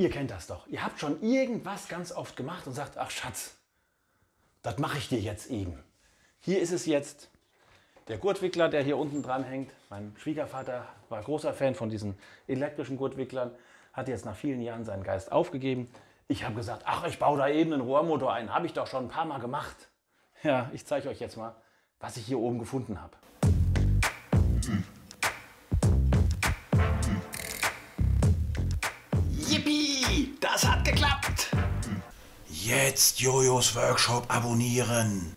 Ihr kennt das doch. Ihr habt schon irgendwas ganz oft gemacht und sagt, ach Schatz, das mache ich dir jetzt eben. Hier ist es jetzt der Gurtwickler, der hier unten dran hängt. Mein Schwiegervater war großer Fan von diesen elektrischen Gurtwicklern, hat jetzt nach vielen Jahren seinen Geist aufgegeben. Ich habe gesagt, ach, ich baue da eben einen Rohrmotor ein. Habe ich doch schon ein paar Mal gemacht. Ja, ich zeige euch jetzt mal, was ich hier oben gefunden habe. Das hat geklappt! Jetzt Jojos Workshop abonnieren.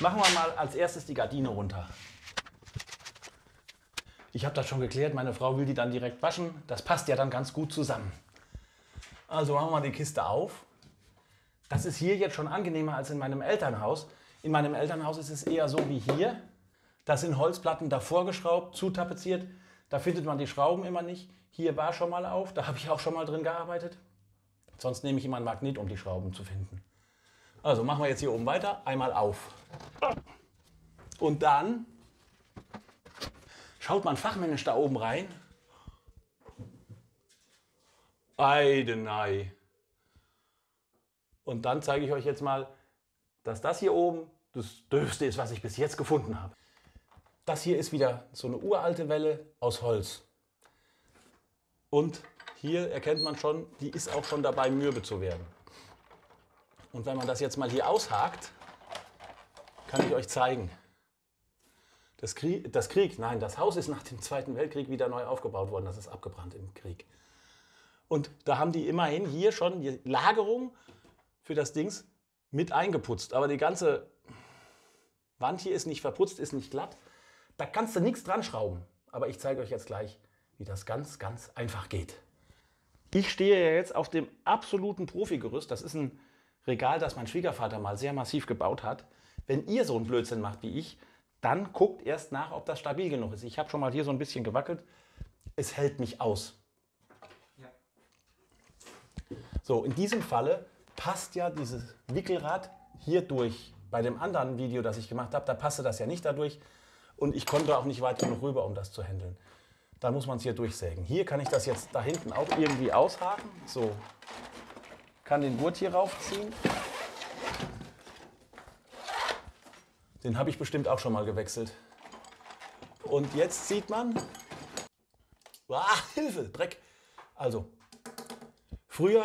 Machen wir mal als erstes die Gardine runter. Ich habe das schon geklärt, meine Frau will die dann direkt waschen. Das passt ja dann ganz gut zusammen. Also machen wir die Kiste auf. Das ist hier jetzt schon angenehmer als in meinem Elternhaus. In meinem Elternhaus ist es eher so wie hier. Das sind Holzplatten davor geschraubt, zutapeziert. Da findet man die Schrauben immer nicht. Hier war schon mal auf, da habe ich auch schon mal drin gearbeitet. Sonst nehme ich immer ein Magnet, um die Schrauben zu finden. Also machen wir jetzt hier oben weiter. Einmal auf. Und dann schaut man fachmännisch da oben rein. Eidenei. Und dann zeige ich euch jetzt mal, dass das hier oben das Döfste ist, was ich bis jetzt gefunden habe. Das hier ist wieder so eine uralte Welle aus Holz. Und hier erkennt man schon, die ist auch schon dabei, mürbe zu werden. Und wenn man das jetzt mal hier aushakt, kann ich euch zeigen. Das Krieg, das Krieg, nein, das Haus ist nach dem Zweiten Weltkrieg wieder neu aufgebaut worden. Das ist abgebrannt im Krieg. Und da haben die immerhin hier schon die Lagerung für das Dings mit eingeputzt. Aber die ganze Wand hier ist nicht verputzt, ist nicht glatt. Da kannst du nichts dran schrauben. Aber ich zeige euch jetzt gleich, wie das ganz, ganz einfach geht. Ich stehe ja jetzt auf dem absoluten Profi-Gerüst. Das ist ein Regal, das mein Schwiegervater mal sehr massiv gebaut hat. Wenn ihr so einen Blödsinn macht wie ich, dann guckt erst nach, ob das stabil genug ist. Ich habe schon mal hier so ein bisschen gewackelt. Es hält mich aus. So, in diesem Falle passt ja dieses Wickelrad hier durch. Bei dem anderen Video, das ich gemacht habe, da passte das ja nicht dadurch. Und ich konnte auch nicht weit genug rüber, um das zu handeln. Da muss man es hier durchsägen. Hier kann ich das jetzt da hinten auch irgendwie aushaken. So, kann den Gurt hier raufziehen. Den habe ich bestimmt auch schon mal gewechselt. Und jetzt sieht man, ah, Hilfe, Dreck. Also, früher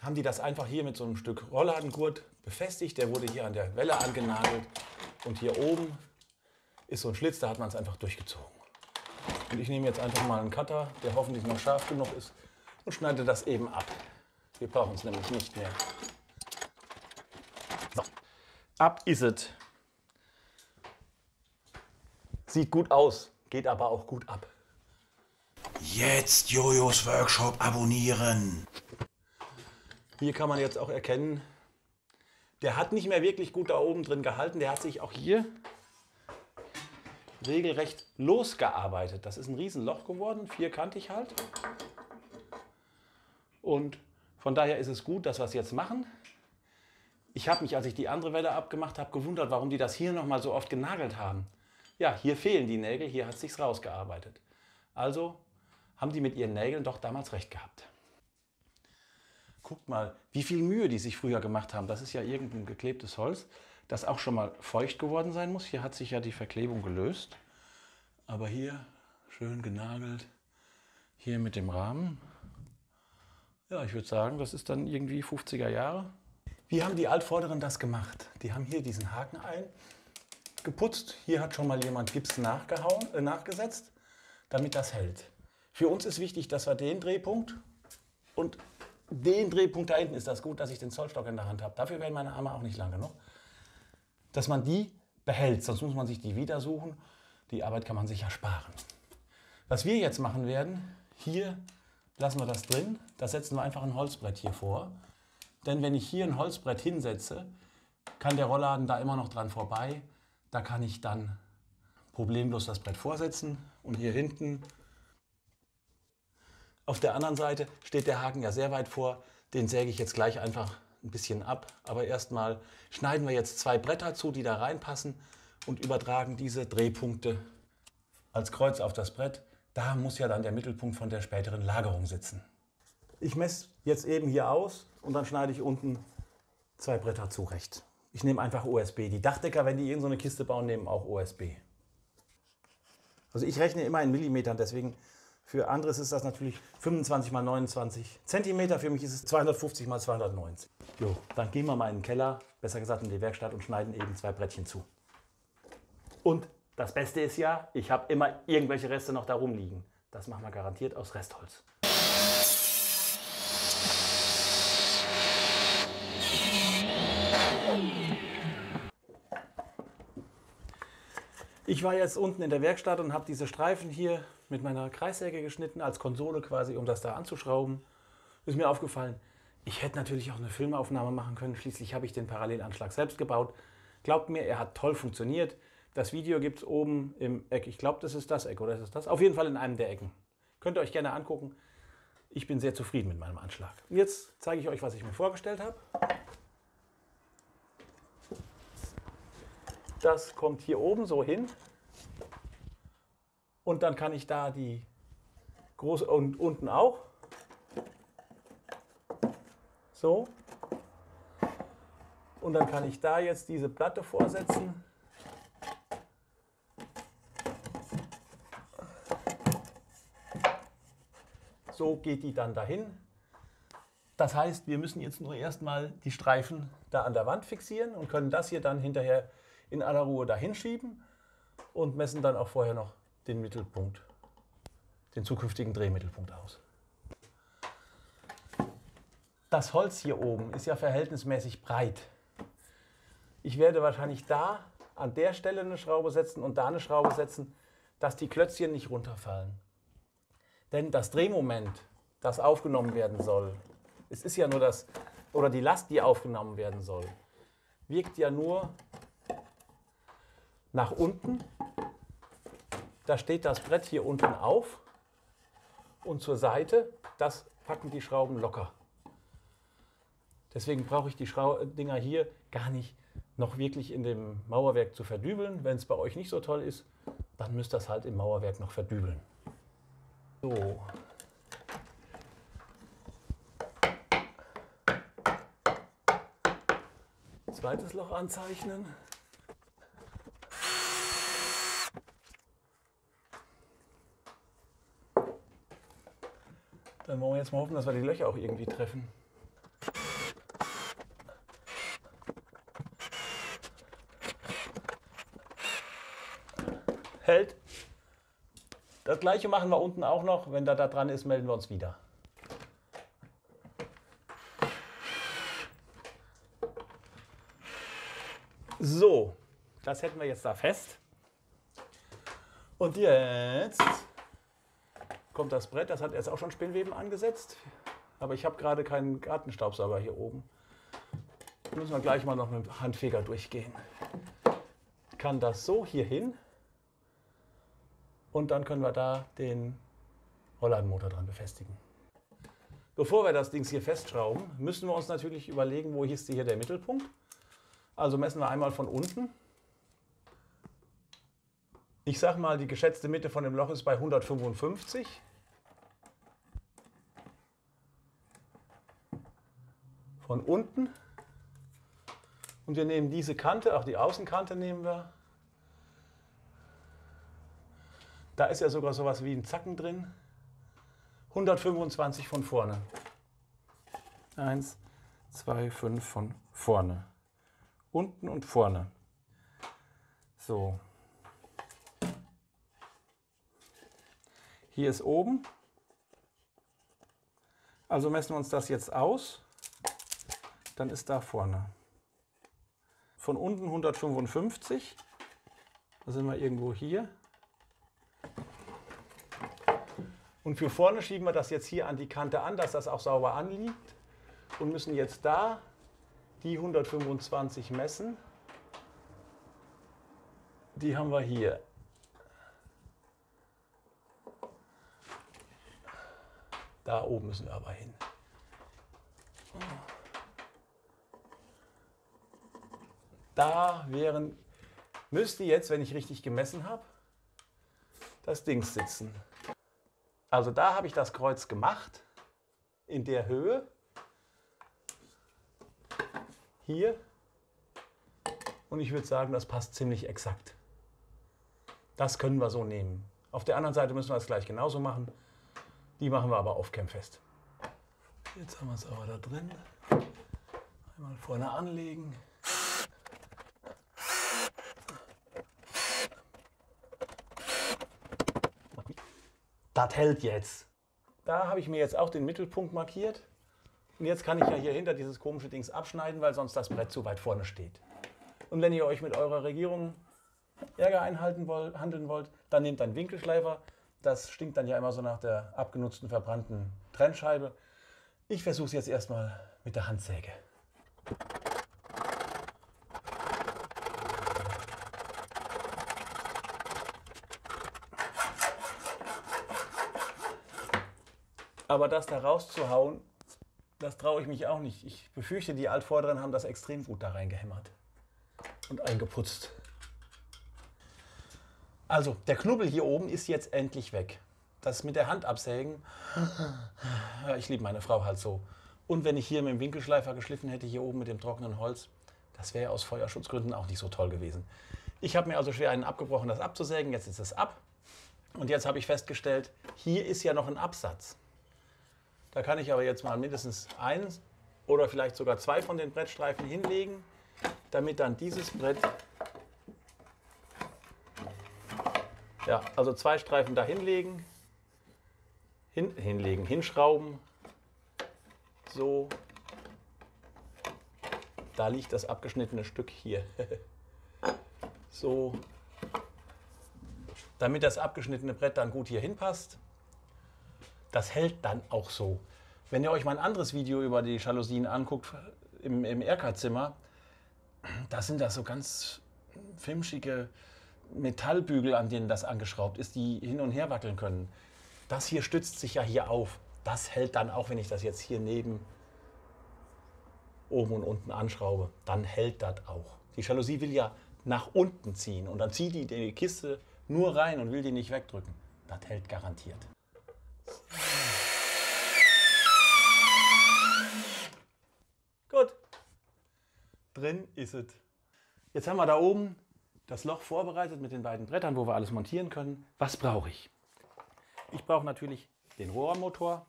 haben die das einfach hier mit so einem Stück Rolladengurt befestigt. Der wurde hier an der Welle angenagelt. Und hier oben ist so ein Schlitz, da hat man es einfach durchgezogen. Und ich nehme jetzt einfach mal einen Cutter, der hoffentlich noch scharf genug ist, und schneide das eben ab. Wir brauchen es nämlich nicht mehr. So. Ab ist es. Sieht gut aus, geht aber auch gut ab. Jetzt Jojos Workshop abonnieren. Hier kann man jetzt auch erkennen, der hat nicht mehr wirklich gut da oben drin gehalten. Der hat sich auch hier regelrecht losgearbeitet. Das ist ein Riesenloch geworden, vierkantig halt. Und von daher ist es gut, dass wir es jetzt machen. Ich habe mich, als ich die andere Welle abgemacht habe, gewundert, warum die das hier nochmal so oft genagelt haben. Ja, hier fehlen die Nägel, hier hat es sich rausgearbeitet. Also haben die mit ihren Nägeln doch damals recht gehabt. Guckt mal, wie viel Mühe die sich früher gemacht haben. Das ist ja irgendein geklebtes Holz, das auch schon mal feucht geworden sein muss. Hier hat sich ja die Verklebung gelöst. Aber hier schön genagelt. Hier mit dem Rahmen. Ja, ich würde sagen, das ist dann irgendwie 50er Jahre. Wie haben die Altvorderen das gemacht? Die haben hier diesen Haken ein, geputzt. Hier hat schon mal jemand Gips nachgehauen, äh, nachgesetzt, damit das hält. Für uns ist wichtig, dass wir den Drehpunkt und den Drehpunkt da hinten ist das gut, dass ich den Zollstock in der Hand habe. Dafür werden meine Arme auch nicht lang genug. Dass man die behält, sonst muss man sich die wieder suchen. Die Arbeit kann man sich ersparen. Was wir jetzt machen werden, hier lassen wir das drin. Da setzen wir einfach ein Holzbrett hier vor. Denn wenn ich hier ein Holzbrett hinsetze, kann der Rollladen da immer noch dran vorbei. Da kann ich dann problemlos das Brett vorsetzen und hier hinten auf der anderen Seite steht der Haken ja sehr weit vor. Den säge ich jetzt gleich einfach ein bisschen ab. Aber erstmal schneiden wir jetzt zwei Bretter zu, die da reinpassen und übertragen diese Drehpunkte als Kreuz auf das Brett. Da muss ja dann der Mittelpunkt von der späteren Lagerung sitzen. Ich messe jetzt eben hier aus und dann schneide ich unten zwei Bretter zurecht. Ich nehme einfach OSB. Die Dachdecker, wenn die irgendeine Kiste bauen, nehmen auch OSB. Also ich rechne immer in Millimetern, deswegen für anderes ist das natürlich 25 mal 29 Zentimeter. Für mich ist es 250 mal 290. Jo, dann gehen wir mal in den Keller, besser gesagt in die Werkstatt und schneiden eben zwei Brettchen zu. Und das Beste ist ja, ich habe immer irgendwelche Reste noch da rumliegen. Das machen wir garantiert aus Restholz. Ich war jetzt unten in der Werkstatt und habe diese Streifen hier mit meiner Kreissäge geschnitten, als Konsole quasi, um das da anzuschrauben. Ist mir aufgefallen, ich hätte natürlich auch eine Filmaufnahme machen können. Schließlich habe ich den Parallelanschlag selbst gebaut. Glaubt mir, er hat toll funktioniert. Das Video gibt es oben im Eck. Ich glaube, das ist das Eck oder ist es das? Auf jeden Fall in einem der Ecken. Könnt ihr euch gerne angucken. Ich bin sehr zufrieden mit meinem Anschlag. Jetzt zeige ich euch, was ich mir vorgestellt habe. Das kommt hier oben so hin. Und dann kann ich da die große und unten auch. So. Und dann kann ich da jetzt diese Platte vorsetzen. So geht die dann dahin. Das heißt, wir müssen jetzt nur erstmal die Streifen da an der Wand fixieren und können das hier dann hinterher in aller Ruhe dahin schieben und messen dann auch vorher noch den Mittelpunkt, den zukünftigen Drehmittelpunkt aus. Das Holz hier oben ist ja verhältnismäßig breit. Ich werde wahrscheinlich da an der Stelle eine Schraube setzen und da eine Schraube setzen, dass die Klötzchen nicht runterfallen. Denn das Drehmoment, das aufgenommen werden soll, es ist ja nur das, oder die Last, die aufgenommen werden soll, wirkt ja nur nach unten. Da steht das Brett hier unten auf und zur Seite, das packen die Schrauben locker. Deswegen brauche ich die Schrau Dinger hier gar nicht noch wirklich in dem Mauerwerk zu verdübeln. Wenn es bei euch nicht so toll ist, dann müsst ihr das halt im Mauerwerk noch verdübeln. So. Zweites Loch anzeichnen. Dann wollen wir jetzt mal hoffen, dass wir die Löcher auch irgendwie treffen. Hält. Das gleiche machen wir unten auch noch. Wenn da da dran ist, melden wir uns wieder. So, das hätten wir jetzt da fest. Und jetzt kommt das Brett, das hat erst auch schon Spinnweben angesetzt. Aber ich habe gerade keinen Gartenstaubsauger hier oben. Müssen wir gleich mal noch mit dem Handfeger durchgehen. Kann das so hier hin und dann können wir da den Rollladenmotor dran befestigen. Bevor wir das Ding hier festschrauben, müssen wir uns natürlich überlegen, wo ist hier der Mittelpunkt. Also messen wir einmal von unten. Ich sage mal, die geschätzte Mitte von dem Loch ist bei 155. Von unten. Und wir nehmen diese Kante, auch die Außenkante nehmen wir. Da ist ja sogar sowas wie ein Zacken drin. 125 von vorne. 1, 2, 5 von vorne. Unten und vorne. So. Hier ist oben. Also messen wir uns das jetzt aus. Dann ist da vorne. Von unten 155. Da sind wir irgendwo hier. Und für vorne schieben wir das jetzt hier an die Kante an, dass das auch sauber anliegt. Und müssen jetzt da die 125 messen. Die haben wir hier. Da oben müssen wir aber hin. Da wären, müsste jetzt, wenn ich richtig gemessen habe, das Ding sitzen. Also da habe ich das Kreuz gemacht, in der Höhe. Hier. Und ich würde sagen, das passt ziemlich exakt. Das können wir so nehmen. Auf der anderen Seite müssen wir es gleich genauso machen. Die machen wir aber auf fest. Jetzt haben wir es aber da drin. Einmal vorne anlegen. Das hält jetzt. Da habe ich mir jetzt auch den Mittelpunkt markiert. Und jetzt kann ich ja hier hinter dieses komische Dings abschneiden, weil sonst das Brett zu weit vorne steht. Und wenn ihr euch mit eurer Regierung Ärger einhalten wollt, handeln wollt, dann nehmt einen Winkelschleifer. Das stinkt dann ja immer so nach der abgenutzten, verbrannten Trennscheibe. Ich versuche es jetzt erstmal mit der Handsäge. Aber das da rauszuhauen, das traue ich mich auch nicht. Ich befürchte, die Altvorderen haben das extrem gut da reingehämmert und eingeputzt. Also, der Knubbel hier oben ist jetzt endlich weg. Das mit der Hand absägen, ich liebe meine Frau halt so. Und wenn ich hier mit dem Winkelschleifer geschliffen hätte, hier oben mit dem trockenen Holz, das wäre aus Feuerschutzgründen auch nicht so toll gewesen. Ich habe mir also schwer einen abgebrochen, das abzusägen. Jetzt ist es ab. Und jetzt habe ich festgestellt, hier ist ja noch ein Absatz. Da kann ich aber jetzt mal mindestens eins oder vielleicht sogar zwei von den Brettstreifen hinlegen, damit dann dieses Brett Ja, also zwei Streifen da hinlegen, hin, hinlegen, hinschrauben. So. Da liegt das abgeschnittene Stück hier. so. Damit das abgeschnittene Brett dann gut hier hinpasst. Das hält dann auch so. Wenn ihr euch mal ein anderes Video über die Jalousien anguckt im, im RK-Zimmer, da sind das so ganz filmschicke Metallbügel, an denen das angeschraubt ist, die hin und her wackeln können. Das hier stützt sich ja hier auf. Das hält dann auch, wenn ich das jetzt hier neben oben und unten anschraube, dann hält das auch. Die Jalousie will ja nach unten ziehen und dann zieht die die Kiste nur rein und will die nicht wegdrücken. Das hält garantiert. Gut. Drin ist es. Jetzt haben wir da oben das Loch vorbereitet mit den beiden Brettern, wo wir alles montieren können. Was brauche ich? Ich brauche natürlich den Rohrmotor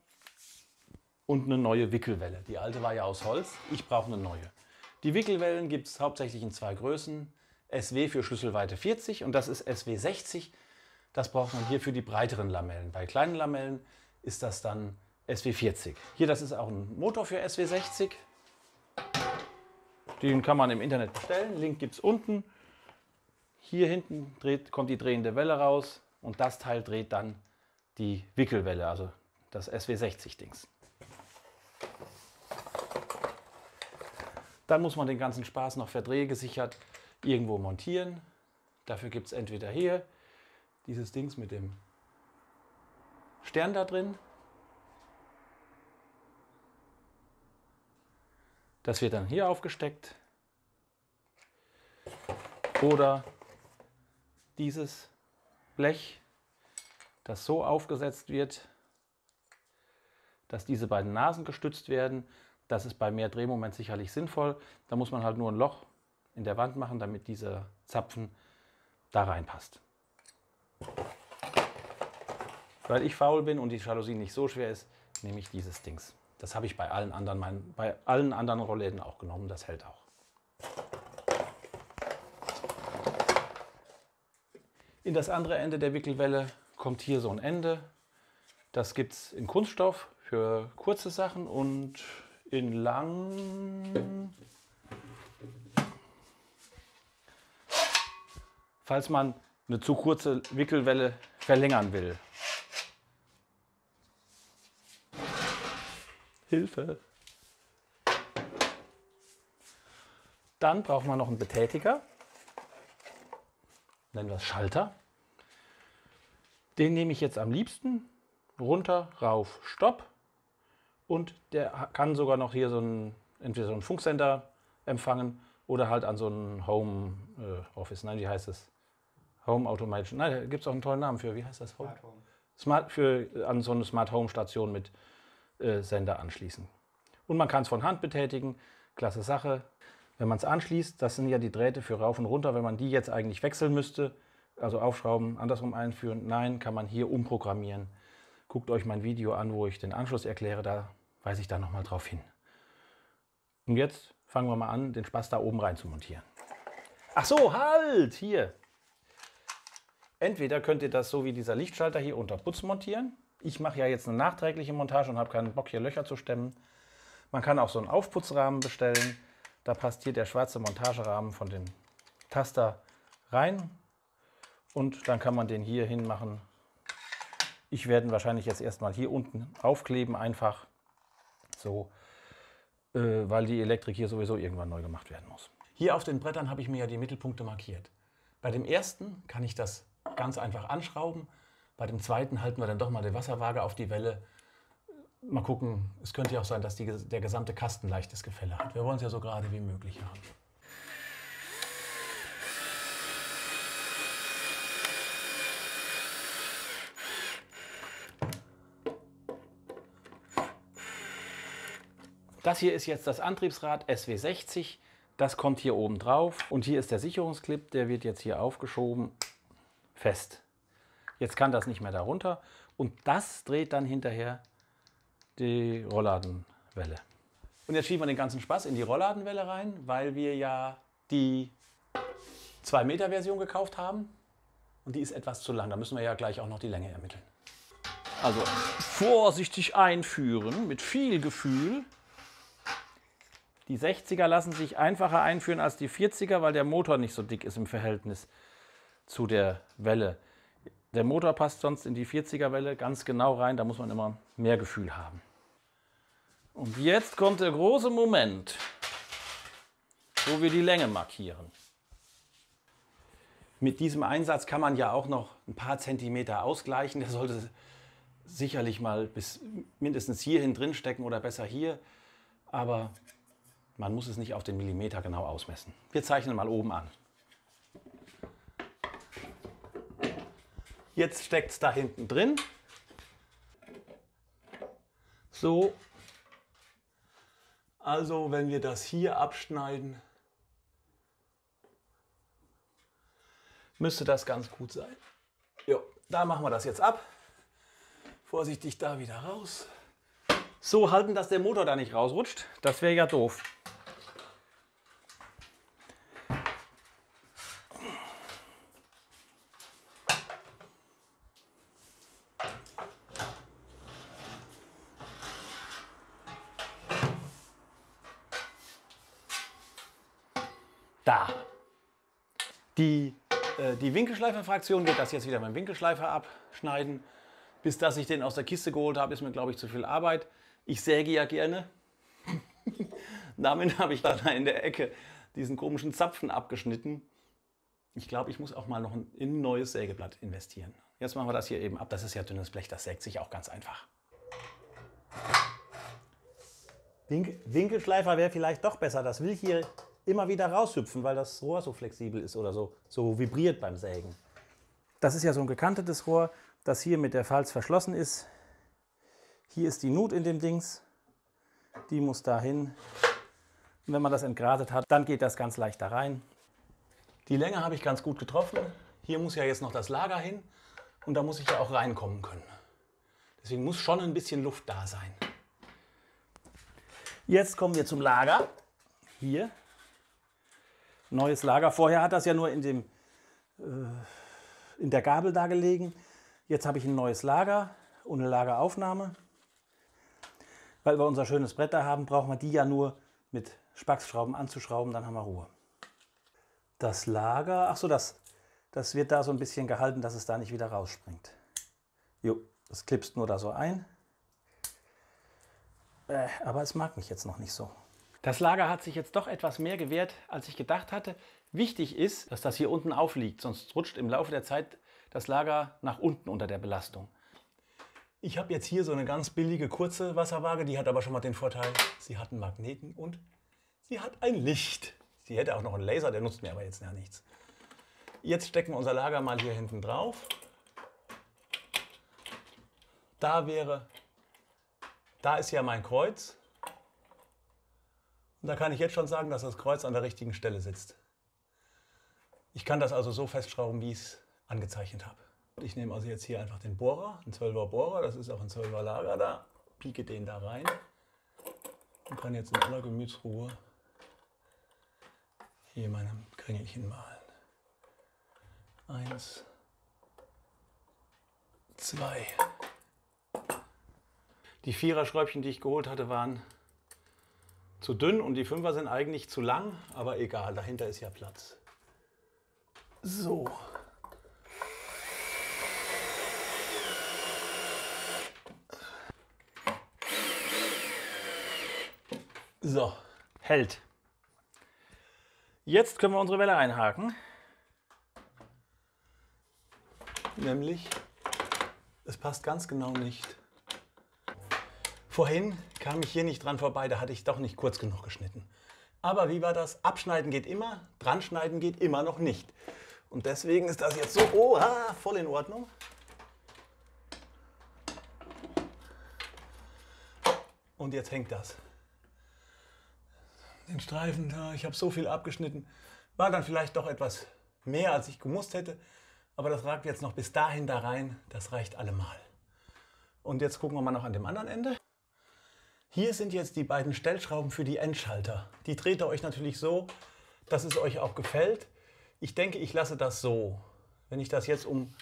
und eine neue Wickelwelle. Die alte war ja aus Holz, ich brauche eine neue. Die Wickelwellen gibt es hauptsächlich in zwei Größen. SW für Schlüsselweite 40 und das ist SW 60. Das braucht man hier für die breiteren Lamellen. Bei kleinen Lamellen ist das dann SW 40. Hier, das ist auch ein Motor für SW 60. Den kann man im Internet bestellen. Link gibt es unten. Hier hinten dreht, kommt die drehende Welle raus und das Teil dreht dann die Wickelwelle, also das SW60-Dings. Dann muss man den ganzen Spaß noch verdrehgesichert irgendwo montieren. Dafür gibt es entweder hier dieses Dings mit dem Stern da drin. Das wird dann hier aufgesteckt. Oder dieses Blech, das so aufgesetzt wird, dass diese beiden Nasen gestützt werden. Das ist bei mehr Drehmoment sicherlich sinnvoll. Da muss man halt nur ein Loch in der Wand machen, damit dieser Zapfen da reinpasst. Weil ich faul bin und die Jalousie nicht so schwer ist, nehme ich dieses Dings. Das habe ich bei allen anderen, mein, bei allen anderen Rollläden auch genommen. Das hält auch. In das andere Ende der Wickelwelle kommt hier so ein Ende. Das gibt es in Kunststoff für kurze Sachen und in lang. Falls man eine zu kurze Wickelwelle verlängern will. Hilfe! Dann braucht man noch einen Betätiger nennen wir es Schalter. Den nehme ich jetzt am liebsten runter, rauf, stopp. Und der kann sogar noch hier so ein, entweder so ein Funksender empfangen oder halt an so ein Home äh, Office. Nein, wie heißt es? Home Automation. Nein, da gibt es auch einen tollen Namen für. Wie heißt das? Home? Smart Home. Smart, für, an so eine Smart Home Station mit äh, Sender anschließen. Und man kann es von Hand betätigen. Klasse Sache. Wenn man es anschließt, das sind ja die Drähte für rauf und runter. Wenn man die jetzt eigentlich wechseln müsste, also aufschrauben, andersrum einführen, nein, kann man hier umprogrammieren. Guckt euch mein Video an, wo ich den Anschluss erkläre, da weise ich da nochmal drauf hin. Und jetzt fangen wir mal an, den Spaß da oben rein zu montieren. Ach so, halt! Hier. Entweder könnt ihr das so wie dieser Lichtschalter hier unter Putz montieren. Ich mache ja jetzt eine nachträgliche Montage und habe keinen Bock, hier Löcher zu stemmen. Man kann auch so einen Aufputzrahmen bestellen. Da passt hier der schwarze Montagerahmen von dem Taster rein. Und dann kann man den hier hin machen. Ich werde ihn wahrscheinlich jetzt erstmal hier unten aufkleben, einfach so, äh, weil die Elektrik hier sowieso irgendwann neu gemacht werden muss. Hier auf den Brettern habe ich mir ja die Mittelpunkte markiert. Bei dem ersten kann ich das ganz einfach anschrauben. Bei dem zweiten halten wir dann doch mal die Wasserwaage auf die Welle. Mal gucken, es könnte ja auch sein, dass die, der gesamte Kasten leichtes Gefälle hat. Wir wollen es ja so gerade wie möglich haben. Das hier ist jetzt das Antriebsrad SW60. Das kommt hier oben drauf. Und hier ist der Sicherungsclip, der wird jetzt hier aufgeschoben fest. Jetzt kann das nicht mehr darunter und das dreht dann hinterher die Rollladenwelle. Und jetzt schieben wir den ganzen Spaß in die Rollladenwelle rein, weil wir ja die 2 Meter Version gekauft haben und die ist etwas zu lang. Da müssen wir ja gleich auch noch die Länge ermitteln. Also vorsichtig einführen mit viel Gefühl. Die 60er lassen sich einfacher einführen als die 40er, weil der Motor nicht so dick ist im Verhältnis zu der Welle. Der Motor passt sonst in die 40er Welle ganz genau rein, da muss man immer mehr Gefühl haben. Und jetzt kommt der große Moment, wo wir die Länge markieren. Mit diesem Einsatz kann man ja auch noch ein paar Zentimeter ausgleichen. Der sollte sicherlich mal bis mindestens hierhin drin stecken oder besser hier. Aber man muss es nicht auf den Millimeter genau ausmessen. Wir zeichnen mal oben an. Jetzt steckt es da hinten drin. So. Also wenn wir das hier abschneiden, müsste das ganz gut sein. Jo, da machen wir das jetzt ab. Vorsichtig da wieder raus. So halten, dass der Motor da nicht rausrutscht. Das wäre ja doof. Da. Die, äh, die Winkelschleifer-Fraktion wird das jetzt wieder dem Winkelschleifer abschneiden. Bis dass ich den aus der Kiste geholt habe, ist mir, glaube ich, zu viel Arbeit. Ich säge ja gerne. Damit habe ich dann in der Ecke diesen komischen Zapfen abgeschnitten. Ich glaube, ich muss auch mal noch in ein neues Sägeblatt investieren. Jetzt machen wir das hier eben ab. Das ist ja dünnes Blech, das sägt sich auch ganz einfach. Wink Winkelschleifer wäre vielleicht doch besser. Das will hier immer wieder raushüpfen, weil das Rohr so flexibel ist oder so, so vibriert beim Sägen. Das ist ja so ein gekantetes Rohr, das hier mit der Falz verschlossen ist. Hier ist die Nut in dem Dings. Die muss da hin. Und wenn man das entgratet hat, dann geht das ganz leicht da rein. Die Länge habe ich ganz gut getroffen. Hier muss ja jetzt noch das Lager hin und da muss ich ja auch reinkommen können. Deswegen muss schon ein bisschen Luft da sein. Jetzt kommen wir zum Lager. Hier neues Lager. Vorher hat das ja nur in, dem, äh, in der Gabel da gelegen. Jetzt habe ich ein neues Lager eine Lageraufnahme. Weil wir unser schönes Brett da haben, brauchen wir die ja nur mit Spaxschrauben anzuschrauben, dann haben wir Ruhe. Das Lager, ach so, das, das wird da so ein bisschen gehalten, dass es da nicht wieder rausspringt. Jo, das klippst nur da so ein. Äh, aber es mag mich jetzt noch nicht so. Das Lager hat sich jetzt doch etwas mehr gewehrt, als ich gedacht hatte. Wichtig ist, dass das hier unten aufliegt, sonst rutscht im Laufe der Zeit das Lager nach unten unter der Belastung. Ich habe jetzt hier so eine ganz billige kurze Wasserwaage, die hat aber schon mal den Vorteil, sie hat einen Magneten und sie hat ein Licht. Sie hätte auch noch einen Laser, der nutzt mir aber jetzt ja nichts. Jetzt stecken wir unser Lager mal hier hinten drauf. Da wäre, da ist ja mein Kreuz. Und da kann ich jetzt schon sagen, dass das Kreuz an der richtigen Stelle sitzt. Ich kann das also so festschrauben, wie ich es angezeichnet habe. Ich nehme also jetzt hier einfach den Bohrer, einen 12er Bohrer, das ist auch ein 12er Lager da, pieke den da rein und kann jetzt in aller Gemütsruhe hier meine Kringelchen malen. Eins, zwei. Die Vierer-Schräubchen, die ich geholt hatte, waren zu dünn und die Fünfer sind eigentlich zu lang, aber egal, dahinter ist ja Platz. So. So, hält. Jetzt können wir unsere Welle einhaken. Nämlich, es passt ganz genau nicht. Vorhin kam ich hier nicht dran vorbei, da hatte ich doch nicht kurz genug geschnitten. Aber wie war das? Abschneiden geht immer, dran schneiden geht immer noch nicht. Und deswegen ist das jetzt so, oha, voll in Ordnung. Und jetzt hängt das. Den Streifen da, ich habe so viel abgeschnitten. War dann vielleicht doch etwas mehr, als ich gemusst hätte. Aber das ragt jetzt noch bis dahin da rein. Das reicht allemal. Und jetzt gucken wir mal noch an dem anderen Ende. Hier sind jetzt die beiden Stellschrauben für die Endschalter. Die dreht ihr euch natürlich so, dass es euch auch gefällt. Ich denke, ich lasse das so. Wenn ich das jetzt um,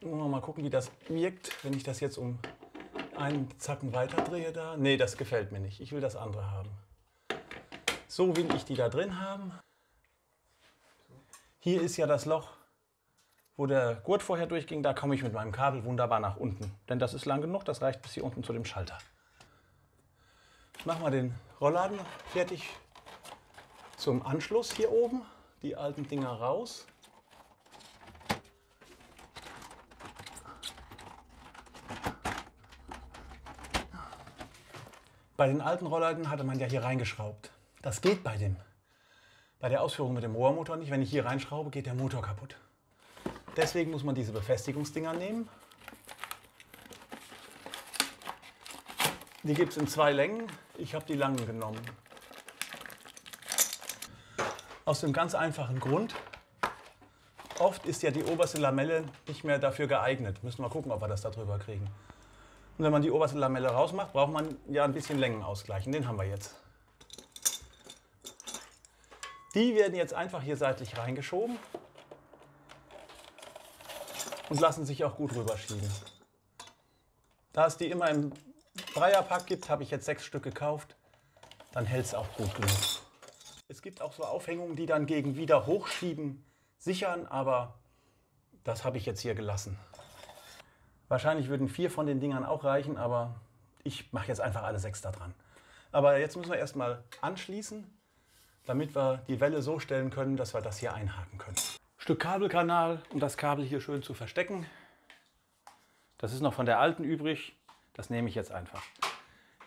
mal gucken, wie das wirkt, wenn ich das jetzt um einen Zacken weiter drehe da. Nee, das gefällt mir nicht. Ich will das andere haben. So will ich die da drin haben. Hier ist ja das Loch, wo der Gurt vorher durchging. Da komme ich mit meinem Kabel wunderbar nach unten. Denn das ist lang genug, das reicht bis hier unten zu dem Schalter. Ich mache mal den Rollladen fertig zum Anschluss hier oben. Die alten Dinger raus. Bei den alten Rollladen hatte man ja hier reingeschraubt. Das geht bei dem. Bei der Ausführung mit dem Rohrmotor nicht. Wenn ich hier reinschraube, geht der Motor kaputt. Deswegen muss man diese Befestigungsdinger nehmen. Die gibt es in zwei Längen. Ich habe die langen genommen. Aus dem ganz einfachen Grund, oft ist ja die oberste Lamelle nicht mehr dafür geeignet. Müssen wir gucken, ob wir das da drüber kriegen. Und wenn man die oberste Lamelle rausmacht, braucht man ja ein bisschen Längenausgleich. Und den haben wir jetzt. Die werden jetzt einfach hier seitlich reingeschoben und lassen sich auch gut rüberschieben. Da es die immer im Dreierpack gibt, habe ich jetzt sechs Stück gekauft. Dann hält es auch gut genug. Es gibt auch so Aufhängungen, die dann gegen wieder hochschieben sichern, aber das habe ich jetzt hier gelassen. Wahrscheinlich würden vier von den Dingern auch reichen, aber ich mache jetzt einfach alle sechs da dran. Aber jetzt müssen wir erstmal anschließen damit wir die Welle so stellen können, dass wir das hier einhaken können. Stück Kabelkanal, um das Kabel hier schön zu verstecken. Das ist noch von der alten übrig. Das nehme ich jetzt einfach.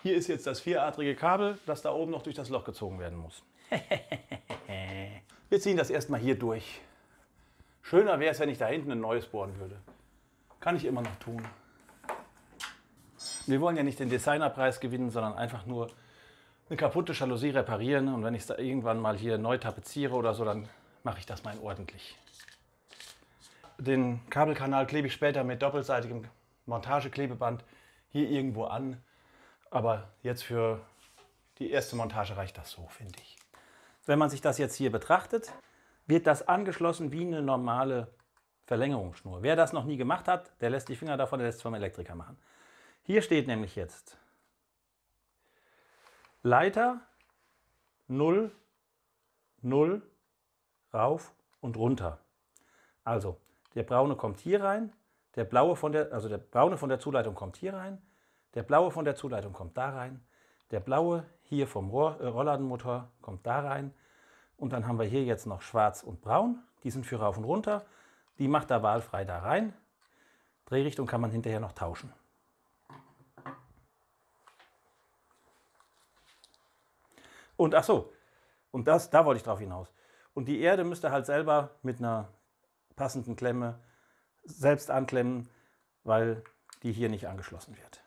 Hier ist jetzt das vieradrige Kabel, das da oben noch durch das Loch gezogen werden muss. Wir ziehen das erstmal hier durch. Schöner wäre es, wenn ich da hinten ein neues bohren würde. Kann ich immer noch tun. Wir wollen ja nicht den Designerpreis gewinnen, sondern einfach nur eine kaputte Jalousie reparieren und wenn ich es da irgendwann mal hier neu tapeziere oder so, dann mache ich das mal ordentlich. Den Kabelkanal klebe ich später mit doppelseitigem Montageklebeband hier irgendwo an. Aber jetzt für die erste Montage reicht das so, finde ich. Wenn man sich das jetzt hier betrachtet, wird das angeschlossen wie eine normale Verlängerungsschnur. Wer das noch nie gemacht hat, der lässt die Finger davon, der lässt es vom Elektriker machen. Hier steht nämlich jetzt Leiter 0, 0, rauf und runter. Also, der braune kommt hier rein, der blaue von der, also der braune von der Zuleitung kommt hier rein, der blaue von der Zuleitung kommt da rein, der blaue hier vom Rohr, äh, Rollladenmotor kommt da rein und dann haben wir hier jetzt noch schwarz und braun, die sind für rauf und runter, die macht er wahlfrei da rein. Drehrichtung kann man hinterher noch tauschen. Und ach so, und das, da wollte ich drauf hinaus. Und die Erde müsste halt selber mit einer passenden Klemme selbst anklemmen, weil die hier nicht angeschlossen wird.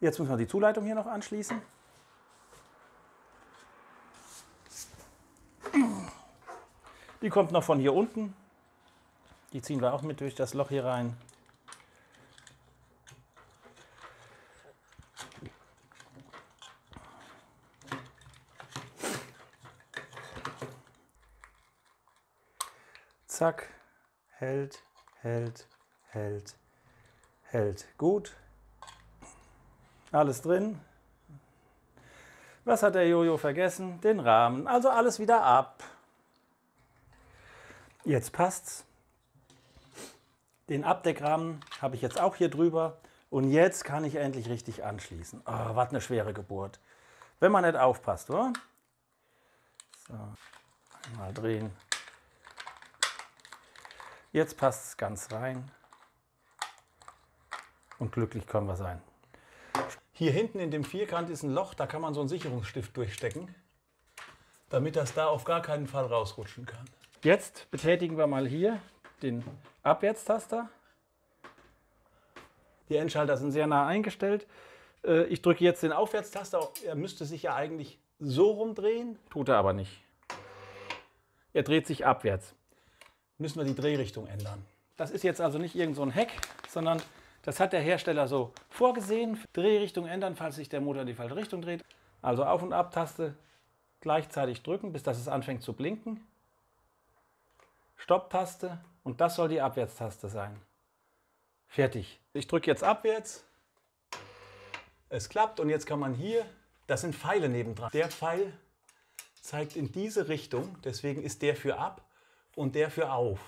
Jetzt müssen wir die Zuleitung hier noch anschließen. Die kommt noch von hier unten. Die ziehen wir auch mit durch das Loch hier rein. Zack, hält, hält, hält, hält. Gut. Alles drin. Was hat der Jojo vergessen? Den Rahmen. Also alles wieder ab. Jetzt passt's. Den Abdeckrahmen habe ich jetzt auch hier drüber. Und jetzt kann ich endlich richtig anschließen. Oh, was eine schwere Geburt. Wenn man nicht aufpasst, oder? So, mal drehen. Jetzt passt es ganz rein. Und glücklich können wir sein. Hier hinten in dem Vierkant ist ein Loch, da kann man so einen Sicherungsstift durchstecken, damit das da auf gar keinen Fall rausrutschen kann. Jetzt betätigen wir mal hier den Abwärtstaster. Die Endschalter sind sehr nah eingestellt. Äh, ich drücke jetzt den Aufwärtstaster. Er müsste sich ja eigentlich so rumdrehen, tut er aber nicht. Er dreht sich abwärts. Müssen wir die Drehrichtung ändern. Das ist jetzt also nicht irgend so ein Hack, sondern das hat der Hersteller so vorgesehen. Drehrichtung ändern, falls sich der Motor in die falsche Richtung dreht. Also Auf- und Ab-Taste gleichzeitig drücken, bis das es anfängt zu blinken. Stopp-Taste und das soll die Abwärtstaste sein. Fertig. Ich drücke jetzt abwärts. Es klappt und jetzt kann man hier, das sind Pfeile nebendran. Der Pfeil zeigt in diese Richtung, deswegen ist der für ab und der für auf.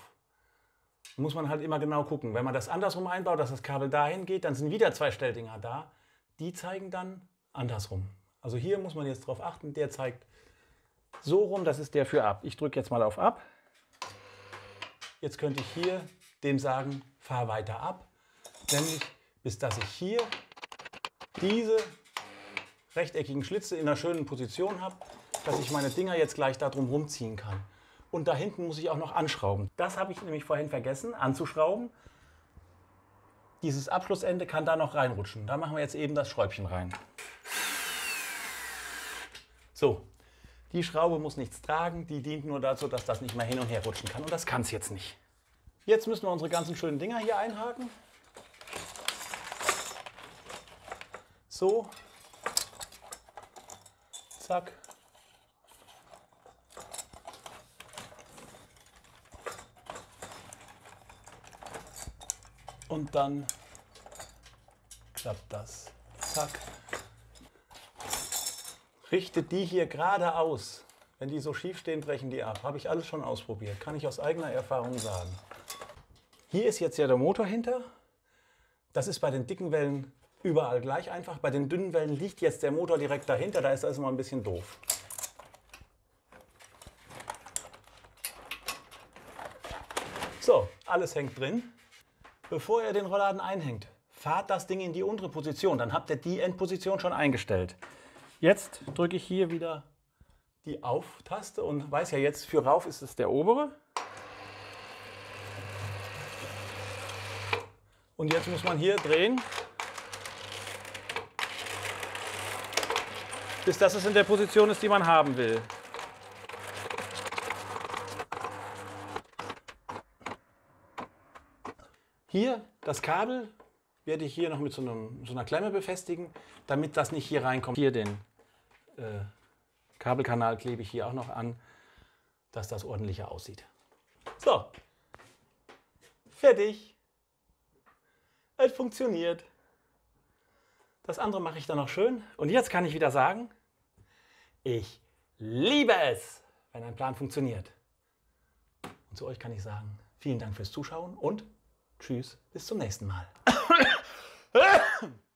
Muss man halt immer genau gucken. Wenn man das andersrum einbaut, dass das Kabel dahin geht, dann sind wieder zwei Stelldinger da. Die zeigen dann andersrum. Also hier muss man jetzt darauf achten, der zeigt so rum, das ist der für ab. Ich drücke jetzt mal auf ab. Jetzt könnte ich hier dem sagen, fahr weiter ab. Nämlich bis dass ich hier diese rechteckigen Schlitze in einer schönen Position habe, dass ich meine Dinger jetzt gleich da drum rumziehen kann. Und da hinten muss ich auch noch anschrauben. Das habe ich nämlich vorhin vergessen, anzuschrauben. Dieses Abschlussende kann da noch reinrutschen. Da machen wir jetzt eben das Schräubchen rein. So, die Schraube muss nichts tragen, die dient nur dazu, dass das nicht mehr hin und her rutschen kann. Und das kann es jetzt nicht. Jetzt müssen wir unsere ganzen schönen Dinger hier einhaken. So. Zack. Und dann klappt das. Zack. Richtet die hier gerade aus. Wenn die so schief stehen, brechen die ab. Habe ich alles schon ausprobiert. Kann ich aus eigener Erfahrung sagen. Hier ist jetzt ja der Motor hinter. Das ist bei den dicken Wellen überall gleich einfach. Bei den dünnen Wellen liegt jetzt der Motor direkt dahinter. Da ist das immer ein bisschen doof. So, alles hängt drin. Bevor ihr den Rollladen einhängt, fahrt das Ding in die untere Position. Dann habt ihr die Endposition schon eingestellt. Jetzt drücke ich hier wieder die Auf-Taste und weiß ja jetzt, für rauf ist es der obere. Und jetzt muss man hier drehen, bis das es in der Position ist, die man haben will. Hier das Kabel werde ich hier noch mit so, einem, so einer Klemme befestigen, damit das nicht hier reinkommt. Hier den äh, Kabelkanal klebe ich hier auch noch an, dass das ordentlicher aussieht. So, fertig. Es funktioniert. Das andere mache ich dann noch schön. Und jetzt kann ich wieder sagen, ich liebe es, wenn ein Plan funktioniert. Und zu euch kann ich sagen, vielen Dank fürs Zuschauen und tschüss, bis zum nächsten Mal.